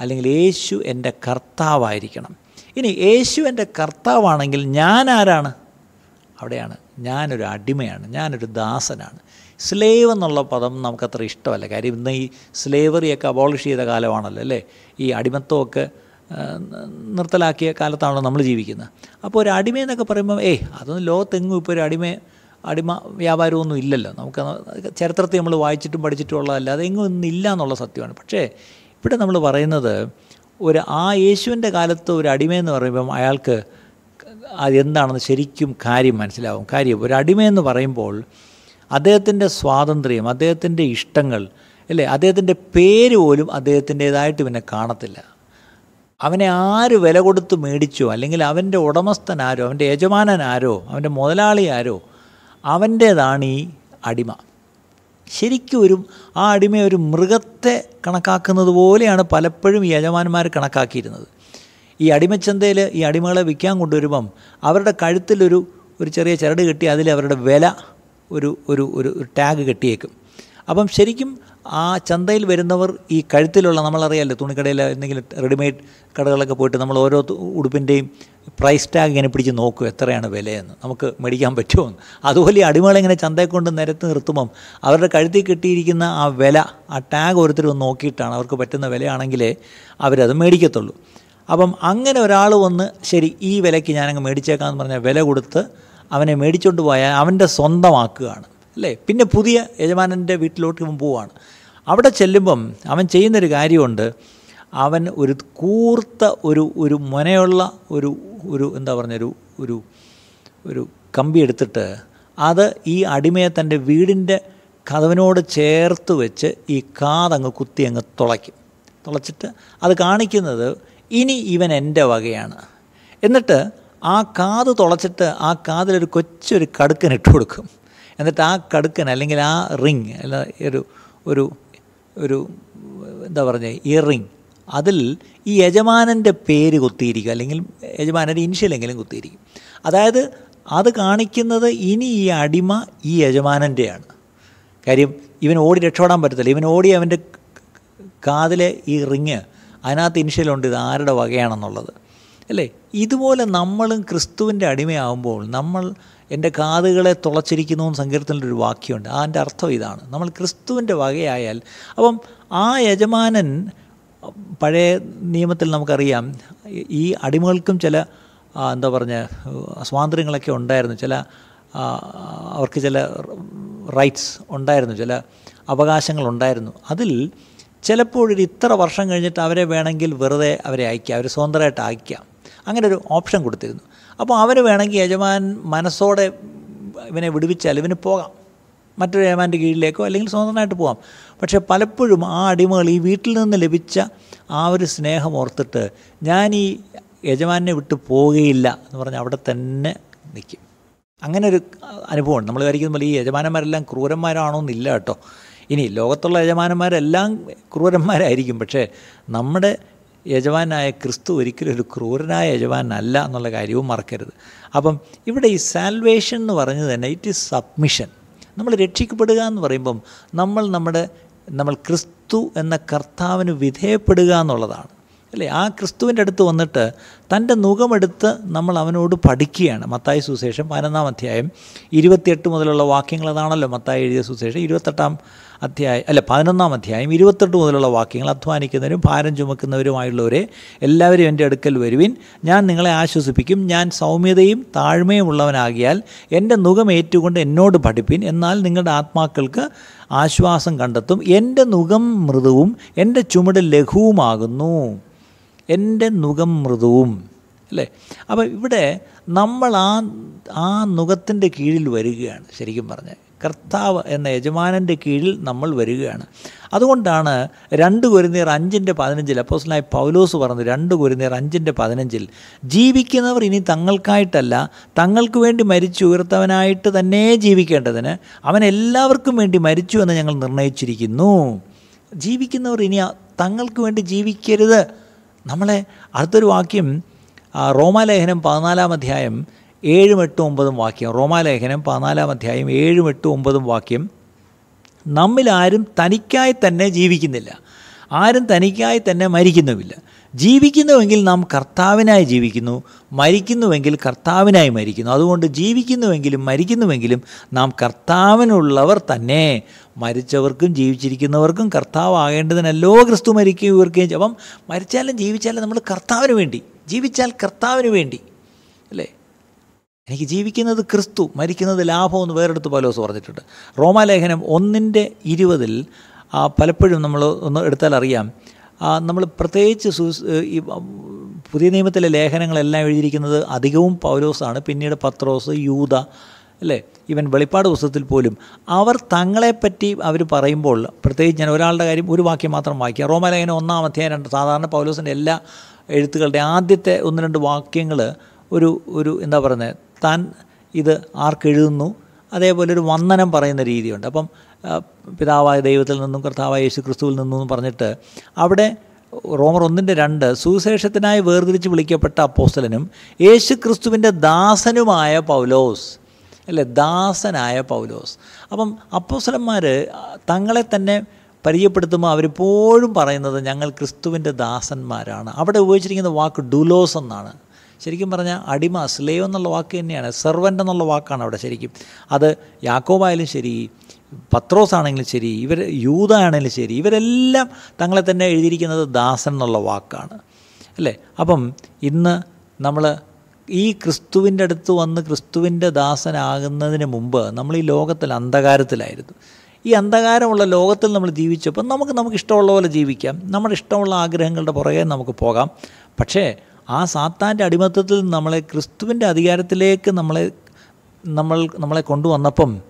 അല്ലെങ്കിൽ യേശു എന്റെ കർത്താവായിരിക്കണം. ഇനി യേശു എന്റെ കർത്താവാണെങ്കിൽ ഞാൻ ആരാണ്? അവിടെയാണ്. ഞാനൊരു അടിമയാണ്. ഞാനൊരു ദാസനാണ്. സ്ലേവ് എന്നുള്ള പദം നമുക്കത്ര ഇഷ്ടമല്ല. കാര്യം ഇന്ന് ഈ സ്ലേവറിയൊക്കെ അബോളിഷ് ചെയ്ത കാലമാണല്ലോ അല്ലേ? ഈ അടിമത്വമൊക്കെ നിർത്തലാക്കിയ കാലത്താണല്ലോ നമ്മൾ ജീവിക്കുന്നത്. അപ്പോൾ ഒരു അടിമയെന്നൊക്കെ പറയുമ്പോൾ ഏയ് അതൊന്നും ലോകത്തെങ്ങും ഇപ്പോൾ ഒരു അടിമ അടിമ വ്യാപാരമൊന്നും ഇല്ലല്ലോ. നമുക്ക് ചരിത്രത്തെ നമ്മൾ വായിച്ചിട്ടും പഠിച്ചിട്ടും ഉള്ളതല്ല. അതെങ്ങും ഒന്നും ഇല്ല എന്നുള്ള സത്യമാണ്. പക്ഷേ ഇവിടെ നമ്മൾ പറയുന്നത് ഒരു ആ യേശുവിന്റെ കാലത്ത് ഒരു അടിമയെന്ന് പറയുമ്പം അയാൾക്ക് അതെന്താണെന്ന് ശരിക്കും കാര്യം മനസ്സിലാവും. കാര്യം ഒരു അടിമയെന്ന് പറയുമ്പോൾ അദ്ദേഹത്തിന്റെ സ്വാതന്ത്ര്യം അദ്ദേഹത്തിന്റെ ഇഷ്ടങ്ങൾ അല്ലേ? അദ്ദേഹത്തിന്റെ പേര് പോലും അദ്ദേഹത്തിന്റേതായിട്ട് പിന്നെ കാണത്തില്ല. അവനെ ആര് വില കൊടുത്ത് മേടിച്ചോ? അല്ലെങ്കിൽ അവന്റെ ഉടമസ്ഥൻ ആരോ അവന്റെ യജമാനൻ ആരോ അവന്റെ മുതലാളി ആരോ അവന്റേതാണ് ഈ അടിമ. ശരിക്കും ഒരു ആ അടിമയെ ഒരു മൃഗത്തെ കണക്കാക്കുന്നത് പോലെയാണ് പലപ്പോഴും യജമാന്മാർ കണക്കാക്കിയിരുന്നത്. ഈ അടിമച്ചന്തയിൽ ഈ അടിമകളെ വിൽക്കാൻ കൊണ്ടുവരുമ്പം അവരുടെ കഴുത്തിലൊരു ഒരു ചെറിയ ചരട് കെട്ടി അതിൽ അവരുടെ വില ഒരു ഒരു ഒരു ടാഗ് കെട്ടിയേക്കും. അപ്പം ശരിക്കും ആ ചന്തയിൽ വരുന്നവർ ഈ കഴുത്തിലുള്ള നമ്മളറിയാമല്ലോ തുണിക്കടയിൽ എന്തെങ്കിലും റെഡിമെയ്ഡ് കടകളൊക്കെ പോയിട്ട് നമ്മൾ ഓരോ ഉടുപ്പിന്റെയും പ്രൈസ് ടാഗ് ഇങ്ങനെ പിടിച്ച് നോക്കും എത്രയാണ് വിലയെന്ന്. നമുക്ക് മേടിക്കാൻ പറ്റുമോ എന്ന്. അതുപോലെ ഈ അടിമകളെ ഇങ്ങനെ ചന്തയെ കൊണ്ട് നിരത്ത് നിർത്തുമ്പം അവരുടെ കഴുത്തിൽ കിട്ടിയിരിക്കുന്ന ആ വില ആ ടാഗ് ഓരോരുത്തരും നോക്കിയിട്ടാണ് അവർക്ക് പറ്റുന്ന വിലയാണെങ്കിലേ അവരത് മേടിക്കത്തുള്ളൂ. അപ്പം അങ്ങനെ ഒരാൾ വന്ന് ശരി ഈ വിലയ്ക്ക് ഞാനങ്ങ് മേടിച്ചേക്കാമെന്ന് പറഞ്ഞാൽ വില കൊടുത്ത് അവനെ മേടിച്ചുകൊണ്ട് പോയാൽ അവന്റെ സ്വന്തമാക്കുകയാണ്. അല്ലേ? പിന്നെ പുതിയ യജമാനന്റെ വീട്ടിലോട്ട് ഇവൻ പോവാണ്. അവിടെ ചെല്ലുമ്പം അവൻ ചെയ്യുന്നൊരു കാര്യമുണ്ട്. അവൻ ഒരു കൂർത്ത ഒരു ഒരു മുനയുള്ള ഒരു ഒരു എന്താ പറഞ്ഞൊരു ഒരു ഒരു കമ്പി എടുത്തിട്ട് അത് ഈ അടിമയെ തന്റെ വീടിന്റെ കഥവിനോട് ചേർത്ത് വെച്ച് ഈ കാതങ്ങ് കുത്തി അങ്ങ് തുളയ്ക്കും. തുളച്ചിട്ട് അത് കാണിക്കുന്നത് ഇനി ഇവൻ എന്റെ വകയാണ്. എന്നിട്ട് ആ കാത് തുളച്ചിട്ട് ആ കാതിലൊരു കൊച്ചൊരു കടുക്കൻ ഇട്ട് കൊടുക്കും. എന്നിട്ട് ആ കടുക്കൻ അല്ലെങ്കിൽ ആ റിങ് അല്ല ഒരു ഒരു ഒരു എന്താ പറഞ്ഞത് ഇയർ റിങ് അതിൽ ഈ യജമാനന്റെ പേര് കുത്തിയിരിക്കും അല്ലെങ്കിൽ യജമാനന്റെ ഇനിഷ്യലെങ്കിലും കുത്തിയിരിക്കും. അതായത് അത് കാണിക്കുന്നത് ഇനി ഈ അടിമ ഈ യജമാനന്റെയാണ്. കാര്യം ഇവൻ ഓടി രക്ഷപ്പെടാൻ പറ്റത്തില്ല. ഇവൻ ഓടി അവന്റെ കാതിലെ ഈ റിങ് അതിനകത്ത് ഇനിഷ്യലുണ്ട് ഇത് ആരുടെ വകയാണെന്നുള്ളത്. അല്ലേ? ഇതുപോലെ നമ്മളും ക്രിസ്തുവിന്റെ അടിമയാകുമ്പോൾ നമ്മൾ എന്റെ കാതുകളെ തുളച്ചിരിക്കുന്നു എന്ന് സങ്കീർത്തനത്തിലൊരു വാക്യമുണ്ട്. അതിന്റെ അർത്ഥം ഇതാണ്. നമ്മൾ ക്രിസ്തുവിന്റെ വകയായാൽ അപ്പം ആ യജമാനൻ പഴയ നിയമത്തിൽ നമുക്കറിയാം ഈ അടിമകൾക്കും ചില എന്താ പറഞ്ഞ സ്വാതന്ത്ര്യങ്ങളൊക്കെ ഉണ്ടായിരുന്നു. ചില അവർക്ക് ചില റൈറ്റ്സ് ഉണ്ടായിരുന്നു. ചില അവകാശങ്ങളുണ്ടായിരുന്നു അതിൽ ചിലപ്പോഴൊരു ഇത്ര വർഷം കഴിഞ്ഞിട്ട് അവരെ വേണമെങ്കിൽ വെറുതെ അവരെ അയക്കാം. അവരെ സ്വതന്ത്രമായിട്ട് അയക്കാം. അങ്ങനെ ഒരു ഓപ്ഷൻ കൊടുത്തിരുന്നു. അപ്പോൾ അവന് വേണമെങ്കിൽ യജമാൻ മനസ്സോടെ ഇവനെ വിടുവിച്ചാൽ ഇവന് പോകാം. മറ്റൊരു യജമാന്റെ കീഴിലേക്കോ അല്ലെങ്കിൽ സ്വതന്ത്രമായിട്ട് പോകാം. പക്ഷേ പലപ്പോഴും ആ അടിമകൾ ഈ വീട്ടിൽ നിന്ന് ലഭിച്ച ആ ഒരു സ്നേഹം ഓർത്തിട്ട് ഞാൻ ഈ യജമാനെ വിട്ട് പോവുകയില്ല എന്ന് പറഞ്ഞ് അവിടെ തന്നെ നിൽക്കും. അങ്ങനെ ഒരു അനുഭവമുണ്ട്. നമ്മൾ വിചാരിക്കുന്ന പോലെ ഈ യജമാനന്മാരെല്ലാം ക്രൂരന്മാരാണോ എന്നില്ല കേട്ടോ. ഇനി ലോകത്തുള്ള യജമാനന്മാരെല്ലാം ക്രൂരന്മാരായിരിക്കും. പക്ഷേ നമ്മുടെ യജമാനായ ക്രിസ്തു ഒരിക്കലും ഒരു ക്രൂരനായ യജമാനല്ല എന്നുള്ള കാര്യവും മറക്കരുത്. അപ്പം ഇവിടെ ഈ സാൽവേഷൻ എന്ന് പറഞ്ഞത് തന്നെ ഇറ്റ് ഈസ് സബ്മിഷൻ നമ്മൾ രക്ഷിക്കപ്പെടുക എന്ന് പറയുമ്പം നമ്മൾ നമ്മുടെ നമ്മൾ ക്രിസ്തു എന്ന കർത്താവിന് വിധേയപ്പെടുക എന്നുള്ളതാണ്. അല്ലേ? ആ ക്രിസ്തുവിന്റെ അടുത്ത് വന്നിട്ട് തന്റെ മുഖമെടുത്ത് നമ്മൾ അവനോട് പഠിക്കുകയാണ്. മത്തായി സുശേഷം പതിനൊന്നാം അധ്യായം ഇരുപത്തിയെട്ട് മുതലുള്ള വാക്യങ്ങൾ അതാണല്ലോ മത്തായി എഴുതിയ സുശേഷം ഇരുപത്തെട്ടാം അധ്യായം അല്ല പതിനൊന്നാം അധ്യായം ഇരുപത്തെട്ട് മുതലുള്ള വാക്യങ്ങൾ അധ്വാനിക്കുന്നവരും ഭാരം ചുമക്കുന്നവരുമായുള്ളവരെ എല്ലാവരും എന്റെ അടുക്കൽ വരുവിൻ. ഞാൻ നിങ്ങളെ ആശ്വസിപ്പിക്കും. ഞാൻ സൗമ്യതയും താഴ്മയും ഉള്ളവനാകിയാൽ എന്റെ മുഖം ഏറ്റുകൊണ്ട് എന്നോട് പഠിപ്പിൻ. എന്നാൽ നിങ്ങളുടെ ആത്മാക്കൾക്ക് ആശ്വാസം കണ്ടെത്തും. എന്റെ മുഖം മൃദുവും എന്റെ ചുമട് ലഘുവുമാകുന്നു. എന്റെ നുഖം മൃദുവും അല്ലേ? അപ്പോൾ ഇവിടെ നമ്മൾ ആ ആ നുഖത്തിന്റെ കീഴിൽ വരികയാണ് ശരിക്കും പറഞ്ഞാൽ. കർത്താവ് എന്ന യജമാനന്റെ കീഴിൽ നമ്മൾ വരികയാണ്. അതുകൊണ്ടാണ് രണ്ട് കുരുന്നീർ അഞ്ചിന്റെ പതിനഞ്ചിൽ അപ്പോസ്ലായി പൗലോസ് പറഞ്ഞു രണ്ട് കുരുന്നീർ അഞ്ചിന്റെ പതിനഞ്ചിൽ ജീവിക്കുന്നവർ ഇനി തങ്ങൾക്കായിട്ടല്ല തങ്ങൾക്ക് വേണ്ടി മരിച്ചു ഉയർത്തവനായിട്ട് തന്നെ ജീവിക്കേണ്ടതിന് അവൻ എല്ലാവർക്കും വേണ്ടി മരിച്ചു എന്ന് ഞങ്ങൾ നിർണയിച്ചിരിക്കുന്നു. ജീവിക്കുന്നവർ ഇനി തങ്ങൾക്ക് വേണ്ടി ജീവിക്കരുത്. നമ്മളെ അടുത്തൊരു വാക്യം റോമാലേഖനം പതിനാലാം അധ്യായം ഏഴും എട്ടും ഒമ്പതും വാക്യം. റോമാലേഖനം പതിനാലാം അധ്യായം ഏഴും എട്ടും ഒമ്പതും വാക്യം. നമ്മിലാരും തനിക്കായി തന്നെ ജീവിക്കുന്നില്ല. ആരും തനിക്കായി തന്നെ മരിക്കുന്നുമില്ല. ജീവിക്കുന്നുവെങ്കിൽ നാം കർത്താവിനായി ജീവിക്കുന്നു. മരിക്കുന്നുവെങ്കിൽ കർത്താവിനായി മരിക്കുന്നു. അതുകൊണ്ട് ജീവിക്കുന്നുവെങ്കിലും മരിക്കുന്നുവെങ്കിലും നാം കർത്താവിനുള്ളവർ തന്നെ. മരിച്ചവർക്കും ജീവിച്ചിരിക്കുന്നവർക്കും കർത്താവാകേണ്ടതിനല്ലോ ക്രിസ്തു മരിക്കുകയും അപ്പം മരിച്ചാലും ജീവിച്ചാലും നമ്മൾ കർത്താവിന് വേണ്ടി ജീവിച്ചാൽ കർത്താവിന് വേണ്ടി അല്ലേ? എനിക്ക് ജീവിക്കുന്നത് ക്രിസ്തു മരിക്കുന്നത് ലാഭമെന്ന് വേറെടുത്ത് പൗലോസ് പറഞ്ഞിട്ടുണ്ട്. റോമാലേഖനം ഒന്നിന്റെ ഇരുപതിൽ പലപ്പോഴും നമ്മൾ ഒന്ന് എടുത്താൽ അറിയാം. നമ്മൾ പ്രത്യേകിച്ച് ഈ പുതിയ നിയമത്തിലെ ലേഖനങ്ങളെല്ലാം എഴുതിയിരിക്കുന്നത് അധികവും പൗലോസാണ്. പിന്നീട് പത്രോസ് യൂത അല്ലേ? ഇവൻ വെളിപ്പാട് പുസ്തകത്തിൽ പോലും അവർ തങ്ങളെപ്പറ്റി അവർ പറയുമ്പോൾ പ്രത്യേകിച്ച് ഞാൻ ഒരാളുടെ കാര്യം ഒരു വാക്യം മാത്രം വായിക്കുക റോമാലേഖനം ഒന്നാം അധ്യായം രണ്ട് സാധാരണ പൗലോസിന്റെ എല്ലാ എഴുത്തുകളുടെ ആദ്യത്തെ ഒന്ന് രണ്ട് വാക്യങ്ങൾ ഒരു ഒരു എന്താ പറയുന്നത്? താൻ ഇത് ആർക്കെഴുതുന്നു? അതേപോലെ ഒരു വന്ദനം പറയുന്ന രീതിയുണ്ട്. അപ്പം പിതാവായ ദൈവത്തിൽ നിന്നും കർത്താവായ യേശു ക്രിസ്തുവിൽ നിന്നും പറഞ്ഞിട്ട് അവിടെ റോമർ ഒന്നിന്റെ രണ്ട് സുവിശേഷത്തിനായി വേർതിരിച്ച് വിളിക്കപ്പെട്ട അപ്പോസ്റ്റലനും യേശു ക്രിസ്തുവിന്റെ ദാസനുമായ പൗലോസ് അല്ലേ? ദാസനായ പൗലോസ്. അപ്പം അപ്പോസ്റ്റലന്മാർ തങ്ങളെ തന്നെ പരിചയപ്പെടുത്തുമ്പോൾ അവരിപ്പോഴും പറയുന്നത് ഞങ്ങൾ ക്രിസ്തുവിന്റെ ദാസന്മാരാണ്. അവിടെ ഉപയോഗിച്ചിരിക്കുന്ന വാക്ക് ഡുലോസ് എന്നാണ്. ശരിക്കും പറഞ്ഞാൽ അടിമ സ്ലേവ് എന്നുള്ള വാക്ക് തന്നെയാണ് സെർവന്റ് എന്നുള്ള വാക്കാണ് അവിടെ ശരിക്കും. അത് യാക്കോബായാലും ശരി പത്രോസ് ആണെങ്കിലും ശരി ഇവർ യൂത ആണെങ്കിലും ശരി ഇവരെല്ലാം തങ്ങളെ തന്നെ എഴുതിയിരിക്കുന്നത് ദാസൻ എന്നുള്ള വാക്കാണ്. അല്ലേ? അപ്പം ഇന്ന് നമ്മൾ ഈ ക്രിസ്തുവിന്റെ അടുത്ത് വന്ന് ക്രിസ്തുവിന്റെ ദാസനാകുന്നതിന് മുമ്പ് നമ്മൾ ഈ ലോകത്തിൽ അന്ധകാരത്തിലായിരുന്നു. ഈ അന്ധകാരമുള്ള ലോകത്തിൽ നമ്മൾ ജീവിച്ചപ്പോൾ നമുക്ക് നമുക്ക് ഇഷ്ടമുള്ള പോലെ ജീവിക്കാം. നമ്മുടെ ഇഷ്ടമുള്ള ആഗ്രഹങ്ങളുടെ പുറകെ നമുക്ക് പോകാം. പക്ഷേ ആ സാത്താന്റെ അടിമത്തത്തിൽ നമ്മളെ ക്രിസ്തുവിന്റെ അധികാരത്തിലേക്ക് നമ്മളെ നമ്മൾ നമ്മളെ കൊണ്ടുവന്നപ്പം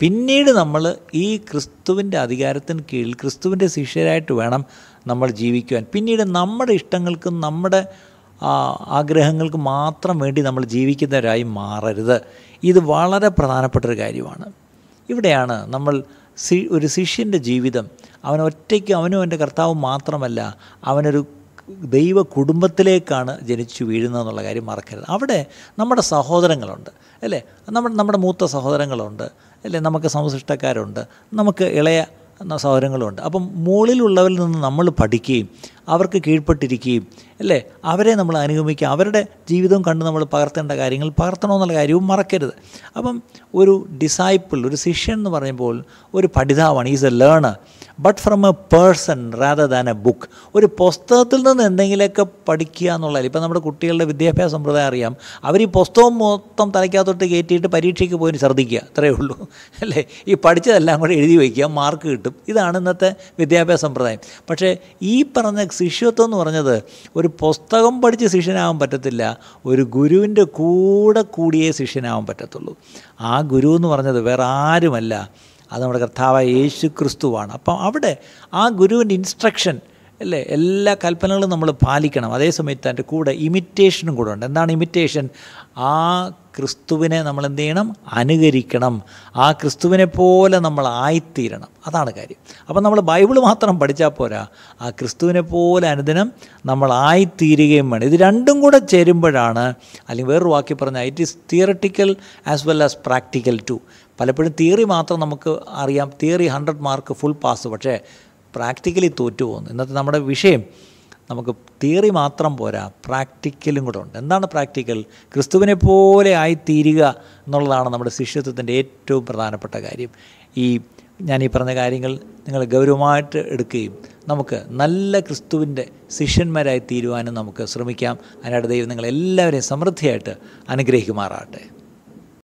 പിന്നീട് നമ്മൾ ഈ ക്രിസ്തുവിന്റെ അധികാരത്തിന് കീഴിൽ ക്രിസ്തുവിന്റെ ശിഷ്യരായിട്ട് വേണം നമ്മൾ ജീവിക്കുവാൻ. പിന്നീട് നമ്മുടെ ഇഷ്ടങ്ങൾക്കും നമ്മുടെ ആഗ്രഹങ്ങൾക്ക് മാത്രം വേണ്ടി നമ്മൾ ജീവിക്കുന്നവരായി മാറരുത്. ഇത് വളരെ പ്രധാനപ്പെട്ട ഒരു കാര്യമാണ്. ഇവിടെയാണ് നമ്മൾ ഒരു ശിഷ്യന്റെ ജീവിതം. അവൻ ഒറ്റയ്ക്ക് അവനും അവന്റെ കർത്താവും മാത്രമല്ല അവനൊരു ദൈവ കുടുംബത്തിലേക്കാണ് ജനിച്ചു വീഴുന്നത് എന്നുള്ള കാര്യം മറക്കരുത്. അവിടെ നമ്മുടെ സഹോദരങ്ങളുണ്ട് അല്ലേ? നമ്മുടെ നമ്മുടെ മൂത്ത സഹോദരങ്ങളുണ്ട് അല്ലേ? നമുക്ക് സംശിഷ്ടക്കാരുണ്ട് നമുക്ക് ഇളയ സഹോദരങ്ങളുണ്ട്. അപ്പം മുകളിലുള്ളവരിൽ നിന്ന് നമ്മൾ പഠിക്കുകയും അവർക്ക് കീഴ്പ്പെട്ടിരിക്കുകയും അല്ലേ? അവരെ നമ്മൾ അനുഗമിക്കുക അവരുടെ ജീവിതം കണ്ട് നമ്മൾ പകർത്തേണ്ട കാര്യങ്ങൾ പകർത്തണമെന്നുള്ള കാര്യവും മറക്കരുത്. അപ്പം ഒരു ഡിസൈപ്പിൾ ഒരു ശിഷ്യൻ എന്ന് പറയുമ്പോൾ ഒരു പഠിതാവാണ്. Is a learner but from a person rather than a book ഒരു പുസ്തകത്തിൽ നിന്ന് എന്തെങ്കിലുമൊക്കെ പഠിക്കുക എന്നുള്ളതിൽ ഇപ്പം നമ്മുടെ കുട്ടികളുടെ വിദ്യാഭ്യാസ സമ്പ്രദായം അറിയാം. അവർ ഈ പുസ്തകം മൊത്തം തലയ്ക്കകത്തോട്ട് കയറ്റിയിട്ട് പരീക്ഷയ്ക്ക് പോയി ശ്രദ്ധിക്കുക. അത്രയേ ഉള്ളൂ. അല്ലേ? ഈ പഠിച്ചതെല്ലാം കൂടെ എഴുതി വയ്ക്കുക. മാർക്ക് കിട്ടും. ഇതാണ് ഇന്നത്തെ വിദ്യാഭ്യാസ സമ്പ്രദായം. പക്ഷേ ഈ പറഞ്ഞ ശിഷ്യത്വം എന്ന് പറഞ്ഞത് ഒരു പുസ്തകം പഠിച്ച് ശിഷ്യനാവാൻ പറ്റത്തില്ല. ഒരു ഗുരുവിന്റെ കൂടെ കൂടിയേ ശിഷ്യനാവാൻ പറ്റത്തുള്ളൂ. ആ ഗുരു എന്ന് പറഞ്ഞത് വേറെ ആരുമല്ല. അത് നമ്മുടെ കർത്താവായ യേശു ക്രിസ്തുവാണ് അപ്പം അവിടെ ആ ഗുരുവിന്റെ ഇൻസ്ട്രക്ഷൻ അല്ലേ? എല്ലാ കൽപ്പനകളും നമ്മൾ പാലിക്കണം. അതേസമയത്ത് അതിന്റെ കൂടെ ഇമിറ്റേഷനും കൂടെ ഉണ്ട്. എന്താണ് ഇമിറ്റേഷൻ ആ ക്രിസ്തുവിനെ നമ്മൾ എന്ത് ചെയ്യണം? അനുകരിക്കണം. ആ ക്രിസ്തുവിനെ പോലെ നമ്മൾ ആയിത്തീരണം. അതാണ് കാര്യം. അപ്പം നമ്മൾ ബൈബിൾ മാത്രം പഠിച്ചാൽ പോരാ. ആ ക്രിസ്തുവിനെ പോലെ അനുദിനം നമ്മൾ ആയിത്തീരുകയും വേണം. ഇത് രണ്ടും കൂടെ ചേരുമ്പോഴാണ് അല്ലെങ്കിൽ വേറൊരു വാക്കി പറഞ്ഞാൽ it is theoretical as well as practical too പലപ്പോഴും തിയറി മാത്രം നമുക്ക് അറിയാം. Theory hundred mark full pass പക്ഷേ പ്രാക്ടിക്കലി തോറ്റു പോകുന്നു. ഇന്നത്തെ നമ്മുടെ വിഷയം നമുക്ക് തിയറി മാത്രം പോരാ പ്രാക്ടിക്കലും കൂടെ ഉണ്ട്. എന്താണ് പ്രാക്ടിക്കൽ? ക്രിസ്തുവിനെ പോലെ ആയിത്തീരുക എന്നുള്ളതാണ് നമ്മുടെ ശിഷ്യത്വത്തിന്റെ ഏറ്റവും പ്രധാനപ്പെട്ട കാര്യം. ഈ ഞാൻ ഈ പറഞ്ഞ കാര്യങ്ങൾ നിങ്ങൾ ഗൗരവമായിട്ട് എടുക്കുകയും നമുക്ക് നല്ല ക്രിസ്തുവിന്റെ ശിഷ്യന്മാരായി തീരുവാനും നമുക്ക് ശ്രമിക്കാം. അതിനായിട്ട് ദൈവം നിങ്ങളെല്ലാവരെയും സമൃദ്ധിയായിട്ട് അനുഗ്രഹിക്കുമാറാട്ടെ